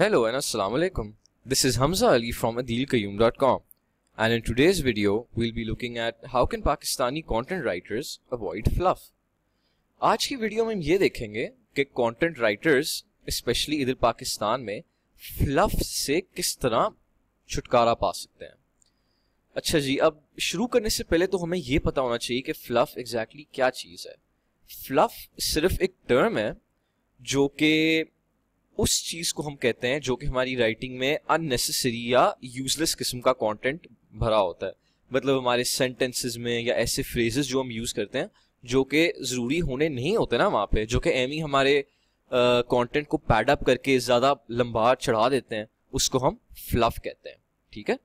Hello and Assalamu alaikum. This is Hamza Ali from adilqayyum.com and in today's video we'll be looking at how can Pakistani content writers avoid fluff. आज की video में हम ये देखेंगे कि content writers specially इधर पाकिस्तान में fluff से किस तरह छुटकारा पा सकते हैं अच्छा जी अब शुरू करने से पहले तो हमें ये पता होना चाहिए कि फ्लफ एग्जैक्टली exactly क्या चीज़ है फ्लफ सिर्फ़ एक टर्म है जो कि उस चीज़ को हम कहते हैं जो कि हमारी राइटिंग में अननेसेसरी या यूजलेस किस्म का कंटेंट भरा होता है। मतलब हमारे सेंटेंसेस में या ऐसे फ्रेजेस जो हम यूज़ करते हैं, जो कि ज़रूरी होने नहीं होते ना वहाँ पे, जो कि एम ही हमारे कंटेंट को पैड अप करके ज़्यादा लंबा चढ़ा देते हैं, उसको हम फ्लफ कहते हैं। ठीक है?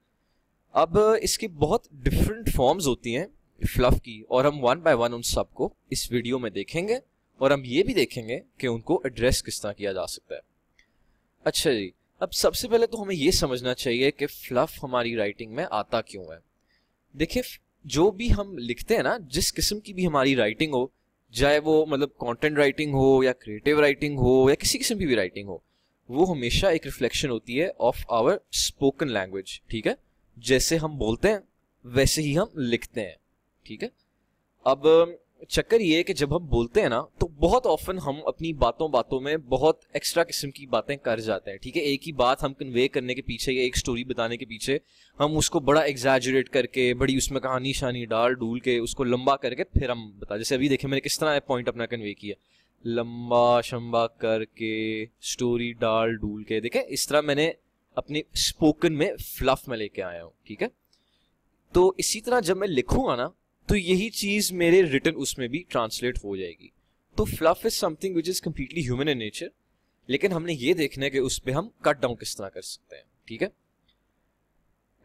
अब इसकी बहुत डिफरेंट फॉर्म्स होती हैं फ्लफ की, और हम वन बाय वन उन सबको इस वीडियो में देखेंगे, और हम ये भी देखेंगे कि उनको एड्रेस किस तरह किया जा सकता है। अच्छा जी। अब सबसे पहले तो हमें ये समझना चाहिए कि फ्लफ हमारी राइटिंग में आता क्यों है। देखिए, जो भी हम लिखते हैं ना, जिस किस्म की भी हमारी राइटिंग हो, चाहे वो मतलब कंटेंट राइटिंग हो या क्रिएटिव राइटिंग हो या किसी किस्म की भी राइटिंग हो, वो हमेशा एक रिफ्लेक्शन होती है ऑफ़ आवर स्पोकन लैंग्वेज ठीक है? जैसे हम बोलते हैं, वैसे ही हम लिखते हैं, ठीक है? अब चक्कर ये है कि जब हम बोलते हैं ना तो बहुत ऑफन हम अपनी बातों बातों में बहुत एक्स्ट्रा किस्म की बातें कर जाते हैं, ठीक है? एक ही बात हम कन्वे करने के पीछे या एक स्टोरी बताने के पीछे, हम उसको बड़ा एग्जैजरेट करके, बड़ी उसमें कहानी शानी डाल डूल के उसको लंबा करके फिर हम बता, जैसे अभी देखें मैंने किस तरह पॉइंट अपना कन्वे किया। लंबा शंबा करके स्टोरी डाल डूल के देखे इस तरह मैंने अपने स्पोकन में फ्लफ में लेके आया हूँ, ठीक है? तो इसी तरह जब मैं लिखूँगा ना तो यही चीज़ मेरे रिटर्न उसमें भी ट्रांसलेट हो जाएगी। तो fluff is something which is completely human in nature लेकिन हमने ये देखना है कि उस पर हम कट डाउन किस तरह कर सकते हैं, ठीक है?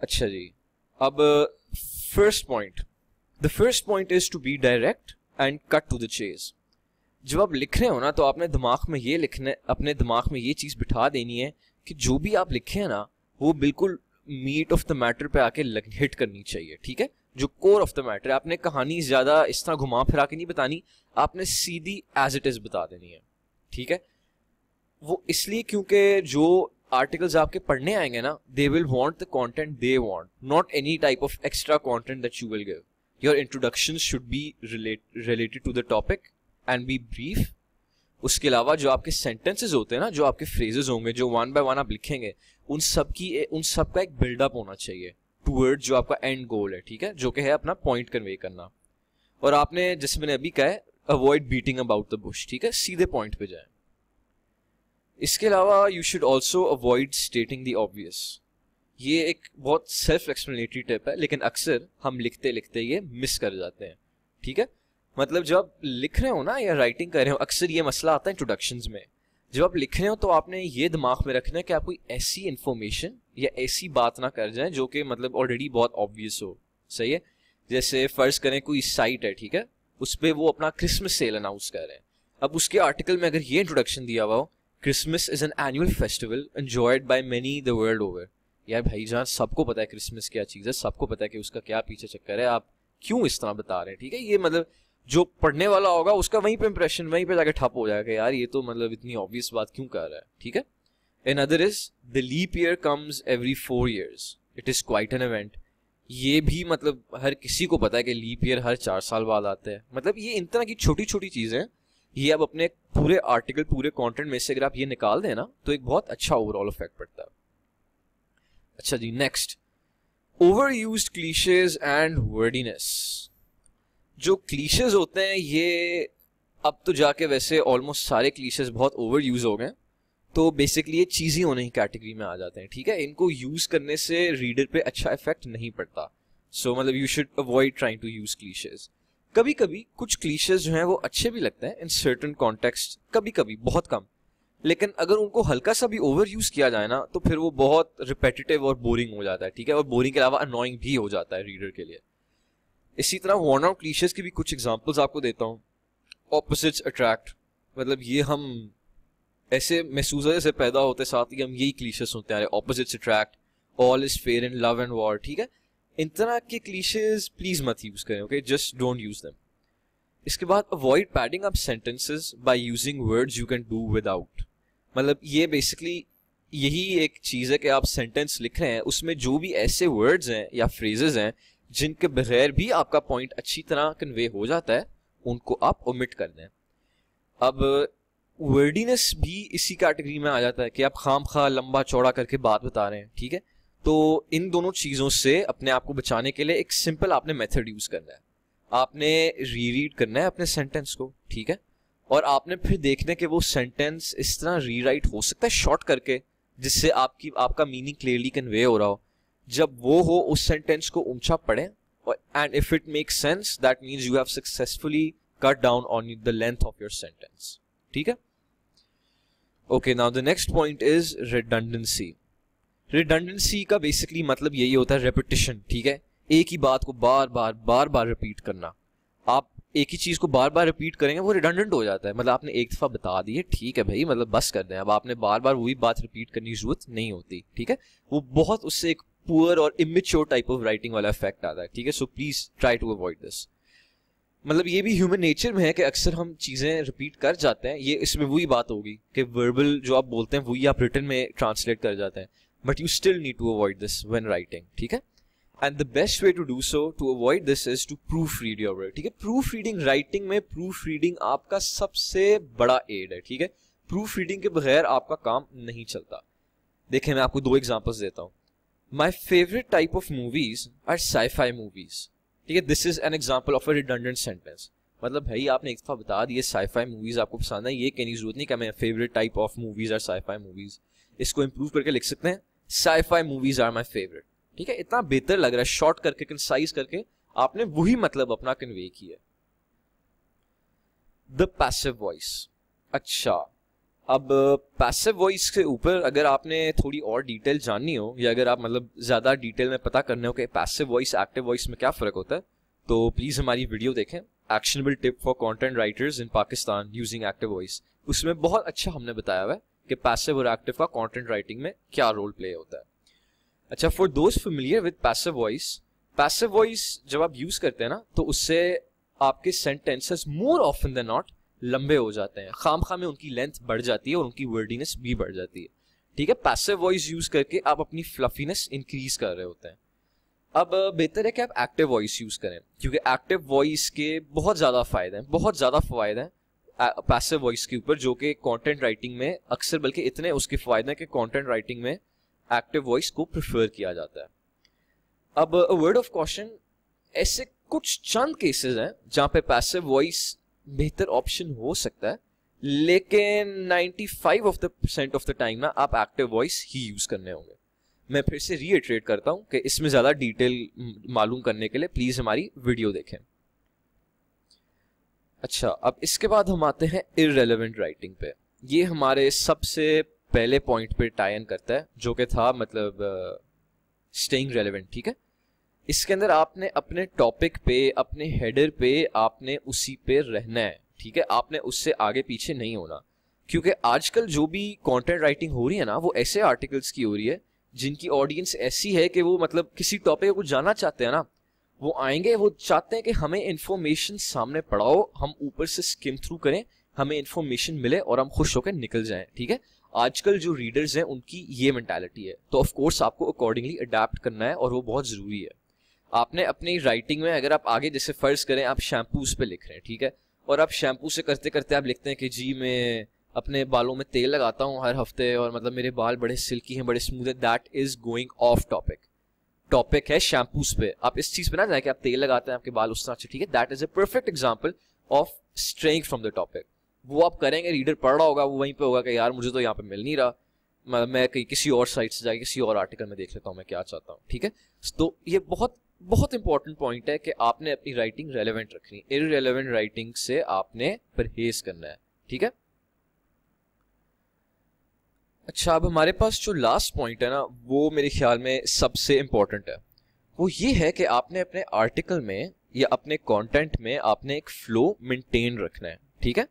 अच्छा जी, अब first point the first point is to be direct and cut to the chase जब आप लिख रहे हो ना तो आपने दिमाग में ये लिखने अपने दिमाग में ये चीज़ बिठा देनी है कि जो भी आप लिखे हैं ना, वो बिल्कुल मीट ऑफ़ द मैटर पे आके हिट करनी चाहिए, ठीक है? जो कोर ऑफ़ द मैटर है। आपने कहानी ज़्यादा इस तरह घुमा फिरा के नहीं बतानी। आपने सीधी एज इट इज़ बता देनी है। ठीक है? वो इसलिए क्योंकि जो आर्टिकल्स आपके पढ़ने आएँगे ना they will want the content they want not any type of extra content that you will give your introduction should be related to the topic and be brief उसके अलावा जो आपके सेंटेंसेस होते हैं ना, जो आपके फ्रेजेस होंगे, जो वन बाय वन आप लिखेंगे, उन सब की, उन सब का एक बिल्डअप होना चाहिए। टूवर्ड जो आपका एंड गोल है, ठीक है? जो कि है अपना पॉइंट कन्वे करना। और आपने, जैसे मैंने अभी कहा है avoid beating about the bush ठीक है? सीधे पॉइंट पे जाए। इसके अलावा you should also avoid stating the obvious ये एक बहुत सेल्फ एक्सप्लेनेटरी टिप है, लेकिन अक्सर हम लिखते लिखते ये मिस कर जाते हैं, ठीक है? मतलब जब आप लिख रहे हो ना, या राइटिंग कर रहे हो, अक्सर ये मसला आता है इंट्रोडक्शन में। जब आप लिख रहे हो तो आपने ये दिमाग में रखना है कि आप कोई ऐसी इंफॉर्मेशन या ऐसी बात ना कर जाए जो कि मतलब ऑलरेडी बहुत ऑब्वियस हो। सही है? जैसे फ़र्ज़ करें कोई साइट है, ठीक है? उस पर वो अपना क्रिसमस सेल अनाउंस कर रहे हैं। अब उसके आर्टिकल में अगर ये इंट्रोडक्शन दिया हुआ हो Christmas is an annual festival enjoyed by many the world over यार भाई जान सबको पता है क्रिसमस क्या चीज़ है, सबको पता है कि उसका क्या पीछे चक्कर है। आप क्यों इस तरह बता रहे हैं, ठीक है? ये मतलब जो पढ़ने वाला होगा, उसका वहीं पे इंप्रेशन वहीं पे जाके ठप हो जाएगा यार ये तो मतलब इतनी ऑब्वियस बात क्यों कर रहा है, ठीक है? Other is the leap year comes every four years it is quite an event ये भी मतलब हर किसी को पता है कि लीप ईयर हर चार साल बाद आते हैं। मतलब ये इन तरह की छोटी छोटी चीज़ें, ये अब अपने पूरे आर्टिकल पूरे कंटेंट में से अगर आप ये निकाल दें ना तो एक बहुत अच्छा ओवरऑल इफ़ेक्ट पड़ता है। अच्छा जी next over use cliches and wordiness जो क्लीशेज होते हैं, ये अब तो जाके वैसे ऑलमोस्ट सारे क्लीशेज बहुत ओवर यूज़ हो गए। तो बेसिकली ये चीज़ होने की कैटेगरी में आ जाते हैं ठीक है? इनको यूज़ करने से रीडर पे अच्छा इफ़ेक्ट नहीं पड़ता। सो so, मतलब you should avoid trying to use cliches कभी कभी कुछ क्लीशेज जो हैं वो अच्छे भी लगते हैं इन सर्टन कॉन्टेक्स्ट कभी कभी बहुत कम। लेकिन अगर उनको हल्का सा भी ओवर यूज़ किया जाए ना तो फिर वो बहुत रिपेटिटिव और बोरिंग हो जाता है ठीक है? और बोरिंग के अलावा अनोइंग भी हो जाता है रीडर के लिए। इसी तरह वॉर्न आउट क्लीशेज की भी कुछ एग्जाम्पल्स आपको देता हूँ। ऑपोजिट्स अट्रैक्ट मतलब ये हम ऐसे महसूस से पैदा होते साथ ही हम यही क्लीशे सुनते आ रहे opposites attract all is fair in love and war ठीक है? इन तरह के क्लीशेज प्लीज़ मत यूज़ करें okay just don't use them इसके बाद avoid padding up sentences by using words you can do without मतलब ये बेसिकली यही एक चीज़ है कि आप सेंटेंस लिख रहे हैं, उसमें जो भी ऐसे वर्ड्स हैं या फ्रेजेस हैं, जिनके बगैर भी आपका पॉइंट अच्छी तरह कन्वे हो जाता है, उनको आप ओमिट कर दें। अब वर्डीनेस भी इसी कैटेगरी में आ जाता है कि आप खाम खा लंबा, चौड़ा करके बात बता रहे हैं, ठीक है? तो इन दोनों चीज़ों से अपने आप को बचाने के लिए एक सिंपल आपने मेथड यूज़ करना है। आपने री रीड करना है अपने सेंटेंस को, ठीक है? और आपने फिर देखना कि वो सेंटेंस इस तरह री राइट हो सकता है शॉर्ट करके, जिससे आपकी, आपका मीनिंग क्लियरली कन्वे हो रहा हो। जब वो हो, उस सेंटेंस को ऊँचा पढ़ें and if it make sense that means you have successfully cut down on the length of your sentence ठीक है? Okay now the next point is redundancy redundancy का बेसिकली मतलब यही होता है रेपिटेशन ठीक है? एक ही बात को बार बार बार बार रिपीट करना। आप एक ही चीज़ को बार बार रिपीट करेंगे, वो रिडंडेंट हो जाता है। मतलब आपने एक दफ़ा बता दी है, ठीक है भाई मतलब बस कर दें। अब आपने बार बार वही बात रिपीट करने की ज़रूरत नहीं होती, ठीक है? वो बहुत उससे एक पुअर और इमेच्योर टाइप ऑफ़ राइटिंग वाला इफ़ेक्ट आता है, ठीक है? So please try to avoid this मतलब ये भी ह्यूमन नेचर में है कि अक्सर हम चीज़ें रिपीट कर जाते हैं, ये इसमें वही बात होगी कि वर्बल जो आप बोलते हैं, वही आप रिटर्न में ट्रांसलेट कर जाते हैं। But you still need to avoid this when writing ठीक है? And the best way to do so to avoid this is to proofread your word ठीक है? प्रूफ रीडिंग राइटिंग में प्रूफ रीडिंग आपका सबसे बड़ा एड है, ठीक है? प्रूफ रीडिंग के बगैर आपका काम नहीं चलता। देखें, मैं आपको दो एग्जाम्पल्स देता हूँ। My favourite type of movies are scifi movies ठीक है this is an example of a redundant sentence मतलब भाई, आपने एक दफ़ा बता दिए साइफाई मूवीज़ आपको पसंद है, ये कहने की ज़रूरत नहीं कि मैं favourite type of movies are scifi movies इसको इंप्रूव करके लिख सकते हैं scifi movies are my favourite ठीक है, इतना बेहतर लग रहा है शॉर्ट करके कंसाइज करके, आपने वही मतलब अपना कन्वे किया द पैसिव वॉइस अच्छा अब पैसिव वॉइस के ऊपर अगर आपने थोड़ी और डिटेल जाननी हो, या अगर आप मतलब ज़्यादा डिटेल में पता करने हो कि पैसिव वॉइस एक्टिव वॉइस में क्या फ़र्क होता है तो प्लीज़ हमारी वीडियो देखें actionable tip for content writers in Pakistan using active voice उसमें बहुत अच्छा हमने बताया हुआ है कि पैसिव और एक्टिव का कंटेंट राइटिंग में क्या रोल प्ले होता है। अच्छा for those familiar with passive voice passive voice जब आप यूज़ करते हैं ना तो उससे आपके sentences more often than not लंबे हो जाते हैं। खाम खा में उनकी लेंथ बढ़ जाती है और उनकी वर्डीनेस भी बढ़ जाती है। ठीक है? पैसिव वॉइस यूज़ करके आप अपनी फ्लफीनेस इंक्रीज कर रहे होते हैं। अब बेहतर है कि आप एक्टिव वॉइस यूज़ करें, क्योंकि एक्टिव वॉइस के बहुत ज़्यादा फ़ायदे हैं, बहुत ज़्यादा फ़ायदे हैं पैसिव वॉइस के ऊपर, जो कि कंटेंट राइटिंग में अक्सर, बल्कि इतने उसके फ़ायदे हैं कि कंटेंट राइटिंग में एक्टिव वॉइस को प्रेफर किया जाता है। अब वर्ड ऑफ़ क्वेश्चन ऐसे कुछ चंद केसेस हैं, जहाँ पे पैसिव वॉइस बेहतर ऑप्शन हो सकता है, लेकिन 95 of the percent of the time ना आप एक्टिव वॉइस ही यूज़ करने होंगे। मैं फिर से रीइटरेट करता हूँ कि इसमें ज़्यादा डिटेल मालूम करने के लिए प्लीज़ हमारी वीडियो देखें। अच्छा अब इसके बाद हम आते हैं इरेलीवेंट राइटिंग पे। ये हमारे सबसे पहले पॉइंट पे टाइन करता है, जो कि था मतलब स्टेइंग रेलिवेंट ठीक है? इसके अंदर आपने अपने टॉपिक पे, अपने हेडर पे, आपने उसी पे रहना है, ठीक है? आपने उससे आगे पीछे नहीं होना। क्योंकि आजकल जो भी कंटेंट राइटिंग हो रही है ना, वो ऐसे आर्टिकल्स की हो रही है, जिनकी ऑडियंस ऐसी है कि वो मतलब किसी टॉपिक को जानना चाहते हैं ना, वो आएँगे, वो चाहते हैं कि हमें इन्फॉर्मेशन सामने पढ़ाओ, हम ऊपर से स्किम थ्रू करें, हमें इन्फॉर्मेशन मिले और हम खुश होकर निकल जाएँ, ठीक है? आजकल जो रीडर्स हैं, उनकी ये मैंटेलिटी है। तो ऑफ़ कोर्स आपको अकॉर्डिंगली अडेप्ट करना है और वो बहुत ज़रूरी है। आपने अपनी राइटिंग में अगर आप आगे जैसे फ़र्ज़ करें, आप शैम्पूज पे लिख रहे हैं, ठीक है? और आप शैम्पू से करते करते आप लिखते हैं कि जी, मैं अपने बालों में तेल लगाता हूँ हर हफ़्ते और मतलब मेरे बाल बड़े सिल्की हैं, बड़े स्मूथ है that is going off topic topic है शैम्पूज पे। आप इस चीज़ पे ना जाए कि आप तेल लगाते हैं, आपके बाल उस तरह ठीक है? That is a perfect example of straying from the topic वो आप करेंगे रीडर पढ़ रहा होगा, वो वहीं पर होगा कि यार मुझे तो यहाँ पे मिल नहीं रहा। मैं कहीं किसी और साइट से जाके किसी और आर्टिकल में देख लेता हूँ, मैं क्या चाहता हूँ, ठीक है? तो ये बहुत बहुत इंपॉर्टेंट पॉइंट है कि आपने अपनी राइटिंग रेलेवेंट रखनी इरेलीवेंट राइटिंग से आपने परहेज करना है। ठीक है? अच्छा अब हमारे पास जो लास्ट पॉइंट है ना वो मेरे ख्याल में सबसे इंपॉर्टेंट है। वो ये है कि आपने अपने आर्टिकल में या अपने कंटेंट में आपने एक फ्लो मेंटेन रखना है। ठीक है?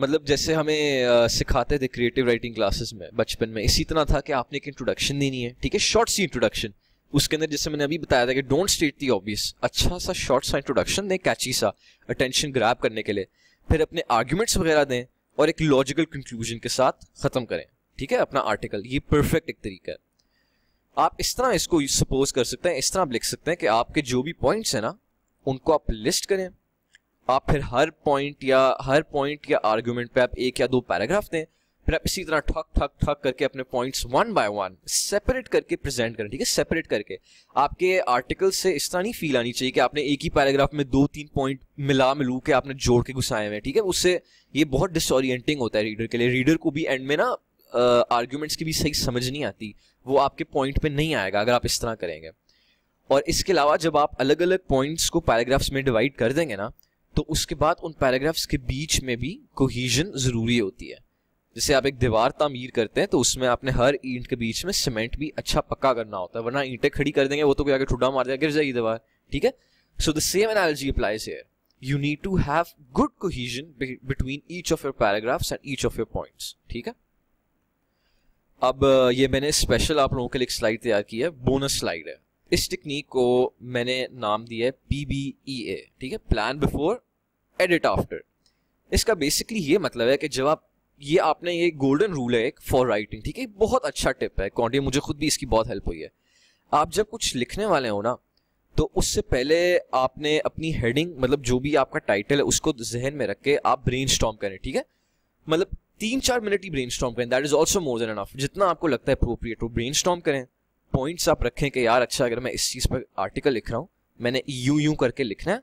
मतलब जैसे हमें आ, सिखाते थे क्रिएटिव राइटिंग क्लासेस में बचपन में। इसी तरह था कि आपने एक इंट्रोडक्शन देनी है। ठीक है? शॉर्ट सी इंट्रोडक्शन उसके अंदर जैसे मैंने अभी बताया था कि डोंट स्टेट दी ऑब्वियस अच्छा सा शॉर्ट सा इंट्रोडक्शन दें कैची सा अटेंशन ग्रैप करने के लिए. फिर अपने आर्ग्यूमेंट्स वगैरह दें और एक लॉजिकल कंक्लूजन के साथ ख़त्म करें. ठीक है? अपना आर्टिकल ये परफेक्ट एक तरीका है. आप इस तरह इसको सपोज़ कर सकते हैं, इस तरह आप लिख सकते हैं कि आपके जो भी पॉइंट्स हैं ना, उनको आप लिस्ट करें. आप फिर हर पॉइंट या, हर पॉइंट या आर्ग्यूमेंट पे आप एक या दो पैराग्राफ दें फिर आप इसी तरह ठक ठक ठक करके अपने points one by one separate करके प्रेजेंट करें, ठीक है? सेपरेट करके। आपके आर्टिकल से इस तरह नहीं फील आनी चाहिए कि आपने एक ही पैराग्राफ में दो तीन पॉइंट मिला, मिलू के आपने जोड़ के घुसाए हुए ठीक है? उससे ये बहुत डिसोरिएंटिंग होता है रीडर के लिए। रीडर को भी एंड में ना आर्ग्यूमेंट्स की भी सही समझ नहीं आती। वो आपके पॉइंट पे नहीं आएगा अगर आप इस तरह करेंगे। और इसके अलावा जब आप अलग अलग पॉइंट्स को पैराग्राफ्स में डिवाइड कर देंगे ना तो उसके बाद उन पैराग्राफ्स के बीच में भी कोहीजन ज़रूरी होती है। जैसे आप एक दीवार तामीर करते हैं तो उसमें आपने हर ईंट के बीच में सीमेंट भी अच्छा पक्का करना होता है, वरना ईंटें खड़ी कर देंगे, वो तो कोई आगे ठुड्डा मार देगा, गिर जाएगी दीवार, ठीक है? So the same analogy applies here need to have good cohesion be, between each of your paragraphs and each of your points, ठीक है? अब ये मैंने स्पेशल आप लोगों के लिए स्लाइड तैयार की है बोनस स्लाइड है। इस टेक्निक को मैंने नाम दिया है पी बी ई ए ठीक है? प्लान बिफोर एडिट आफ्टर इसका बेसिकली ये मतलब है कि जब आप ये आपने ये गोल्डन रूल है एक फॉर राइटिंग ठीक है? बहुत अच्छा टिप है। कॉन्टी मुझे खुद भी इसकी बहुत हेल्प हुई है। आप जब कुछ लिखने वाले हो ना तो उससे पहले आपने अपनी हेडिंग मतलब जो भी आपका टाइटल है, उसको जहन में रख के आप ब्रेन करें, ठीक है? मतलब तीन चार मिनट ही ब्रेन करें। That is also more than enough जितना आपको लगता है अप्रोप्रिएट वो ब्रेन करें। पॉइंट्स आप रखें कि यार अच्छा अगर मैं इस चीज़ पर आर्टिकल लिख रहा हूँ, मैंने यू यू करके लिखना है,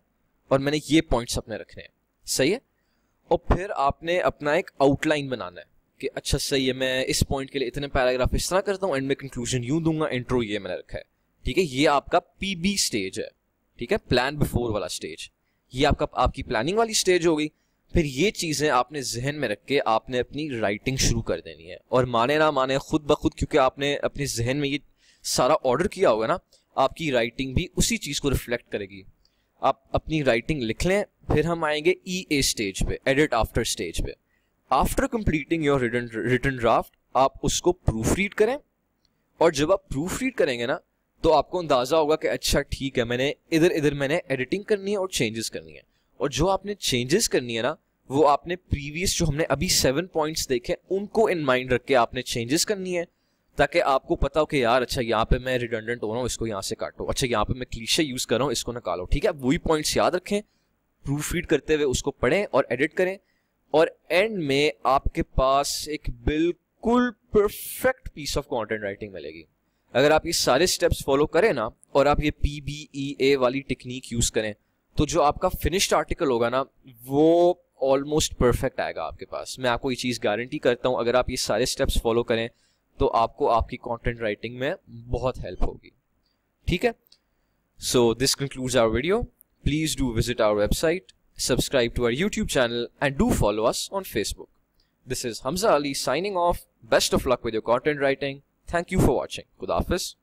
और मैंने ये पॉइंट्स अपने रखने हैं। सही है? और फिर आपने अपना एक आउटलाइन बनाना है कि अच्छा सही है, मैं इस पॉइंट के लिए इतने पैराग्राफ इस तरह करता हूँ एंड में कंक्लूजन यूँ दूँगा इंट्रो ये मैंने रखा है। ठीक है? ये आपका पीबी स्टेज है। ठीक है? प्लान बिफोर वाला स्टेज ये आपका, आपकी प्लानिंग वाली स्टेज हो गई फिर ये चीज़ें आपने जहन में रख के आपने अपनी राइटिंग शुरू कर देनी है। और माने ना माने, खुद ब खुद, क्योंकि आपने अपने जहन में ये सारा ऑर्डर किया होगा ना, आपकी राइटिंग भी उसी चीज़ को रिफ्लेक्ट करेगी। आप अपनी राइटिंग लिख लें फिर हम आएँगे ई ए स्टेज पे एडिट आफ्टर स्टेज पे। After completing your written draft आप उसको प्रूफ रीड करें। और जब आप प्रूफ रीड करेंगे ना तो आपको अंदाज़ा होगा कि अच्छा ठीक है, मैंने इधर इधर मैंने एडिटिंग करनी है और चेंजेस करनी है। और जो आपने चेंजेस करनी है ना, वो आपने प्रीवियस जो हमने अभी सेवन पॉइंट्स देखे, उनको इन माइंड रख के आपने चेंजेस करनी है, ताकि आपको पता हो कि यार अच्छा यहाँ पे मैं रिडंडेंट हो रहा हूँ, इसको यहाँ से काटो। अच्छा यहाँ पे मैं क्लीशे यूज़ कर रहा हूँ, इसको निकालो। ठीक है? वही पॉइंट्स याद रखें। प्रूफ रीड करते हुए उसको पढ़ें और एडिट करें और एंड में आपके पास एक बिल्कुल perfect piece of content writing मिलेगी। अगर आप ये सारे स्टेप्स फॉलो करें ना और आप ये पी बी ई ए वाली टेक्निक यूज़ करें तो जो आपका फिनिश्ड आर्टिकल होगा ना, वो ऑलमोस्ट परफेक्ट आएगा आपके पास। मैं आपको ये चीज़ गारंटी करता हूँ, अगर आप ये सारे स्टेप्स फॉलो करें तो आपको आपकी कंटेंट राइटिंग में बहुत हेल्प होगी। ठीक है? So this concludes our video Please do visit our website, subscribe to our YouTube channel and do follow us on Facebook. This is Hamza Ali signing off. Best of luck with your content writing. Thank you for watching. Kudafis.